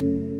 you